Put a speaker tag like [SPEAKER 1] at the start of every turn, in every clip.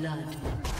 [SPEAKER 1] blood.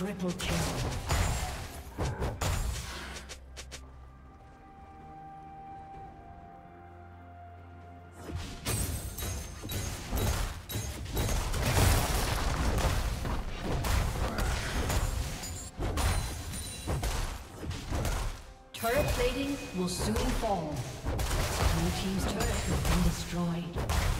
[SPEAKER 1] Triple kill. Turret plating will soon fall. Blue team's turret has been destroyed.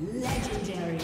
[SPEAKER 1] Legendary.